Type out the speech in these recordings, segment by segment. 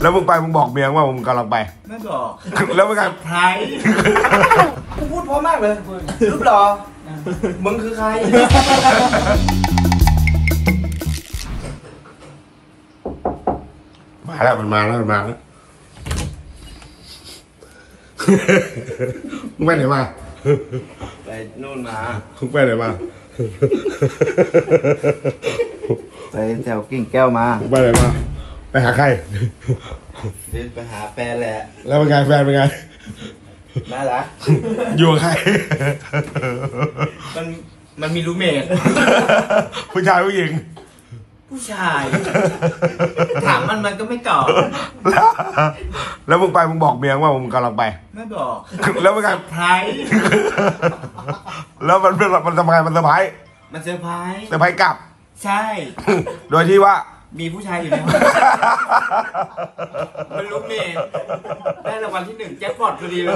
แล้วมึงไปมึงบอกเมียว่ามึงกำลังไป ไม่บอกแล้วมึงไงไพรส์กูพูดเพราะมากเลยรูปหล่อมึงคือใคร มาแล้วมันมาแล้วมันมาแล้วมึงไปไหนมาไปนู่นมามึงไปไหนมาไปแถวกิ่งแก้วมามึงไปไหนมา ไปหาใครไปหาแฟนแหละแล้วเป็นไงแฟนเป็นไง น่ารัก อยู่กับใคร มันมันมีรูเมทผู้ชายผู้หญิง ผู้ชาย ถามมันมันก็ไม่ตอบแล้วแล้วมึงไปมึงบอกเมียว่ามึงกำลังไป ไม่บอกแล้วเป็นไงไพรส์แล้วมันเป็นมันทำไงมันเซอร์ไพรส์มันเซอร์ไพรส์เซอร์ไพรส์กลับ ใช่ โดยที่ว่า มีผู้ชายอยู่ในห้องมัน roommate ได้รางวัลที่หนึ่งแจ็คพอตพอดีเลย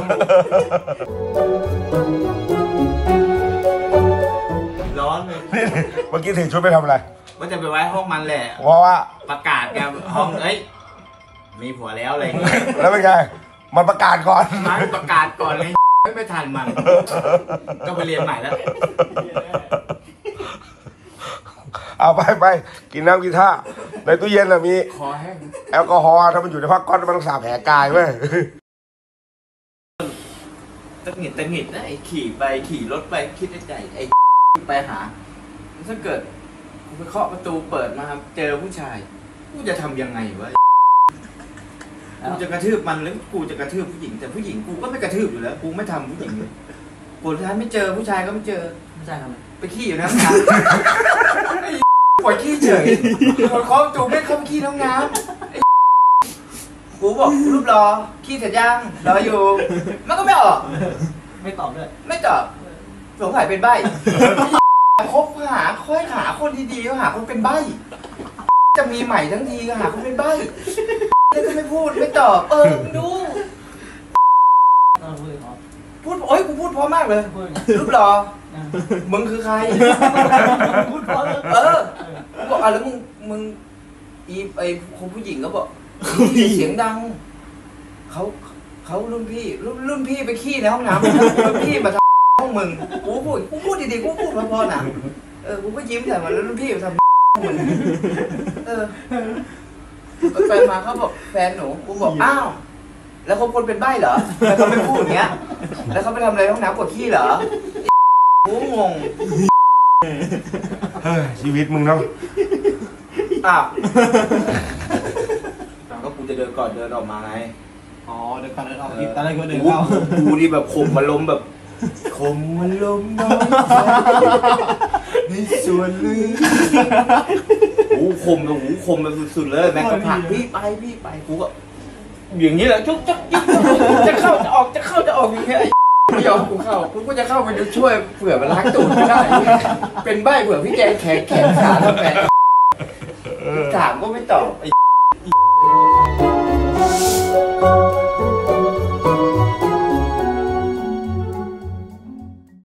ร้อนเลยนี่เมื่อกี้ถือชุดไปทำอะไรว่าจะไปไว้ห้องมันแหละ เพราะว่าประกาศแกห้องเอ้ยมีผัวแล้วอะไรอย่างเงี้ยแล้วเป็นไง มันประกาศก่อนมาประกาศก่อนเลยไม่ไปทันมัน ก็ไปเรียนใหม่แล้วเอาไปไปกินน้ำกินท่า ในตู้เย็นน่ะมีคอแห้งแอลกอฮอล์ถ้ามันอยู่ในผ้าก้อนมันต้องสาแผลกายเว้ยตะหงิดตะหงิดนะไอ้ขี่ไปขี่รถไปคิดในใจไอ้ไปหาถ้าเกิดกูไปเคาะประตูเปิดมาเจอผู้ชายกูจะทำยังไงวะกูจะกระทืบมันหรือกูจะกระทืบผู้หญิง แต่ผู้หญิงกูก็ไม่กระทืบอยู่แล้วกูไม่ทำผู้หญิงเลยผลท้ายไม่เจอผู้ชายก็ไม่เจอผู้ชายทำไมไปขี้อยู่ในห้องน้ำไอ้ ปล่อยขี้เฉยคนเคาะประตูไม่เข้าไปขี้ในห้องน้ำไอ้กูบอกรูปรอ ขี้เสร็จยังรออยู่ มันก็ไม่ออก ไม่ตอบด้วย ไม่ตอบสงสัยเป็นใบคบหาค่อยหาคนดีๆก็หาคนเป็นใบจะมีใหม่ทั้งทีก็หาคนเป็นใบแล้วก็ไม่พูดไม่ตอบ เออมึงดูต้องพูดเลยครับพูดโอ้ยกูพูดเพราะมากเลย พูดไงรูปรอ มึงคือใคร พูดเพราะเลย เออกู บอกอะแล้วมึงมึงอีไอคนผู้หญิงก็บอกเสียงดังเขาเขารุ่นพี่รุ่นรุ่นพี่ไปขี้ในห้องน้ำรุ่นพี่มาทำห้องมึงกูพูดกูพูดดีๆกูพูดเพอๆนะเออกูก็ยิ้มใส่มันแล้วรุ่นพี่มาทำห้องมึงเออไปมาเขาบอกแฟนหนูกูบอกอ้าวแล้วเขาคนเป็นใบ้เหรอแล้วเขาไม่พูดอย่างเงี้ย แล้วเขาไปทำอะไรในห้องน้ำกดขี้เหรอกูงง เฮ้ยชีวิตมึงเนาะอ้าวก็กูจะเดินก่อนเดินออกมาไงอ๋อเดี๋ยวก่อนเดินออกกินตอนแรกก็เดินกูเข้ากูนี่แบบข่มมาล้มแบบข่มมาล้มน้อยใจในส่วนลึกหูข่มแบบหูข่มแบบสุดๆเลยแม่งก็ผลักพี่ไปพี่ไปกูก็อย่างนี้แหละจุ๊กจักจิ๊กจะเข้าจะออกจะเข้าจะออกอย่างเงี้ย ไม่ยอมกูเข้าคุณก็จะเข้าไปช่วยเผื่อมาล้างตูดไม่ได้ เป็นใบเผื่อพี่แกแขนแขนขาแล้วแฟนถามก็ไม่ตอบไอ้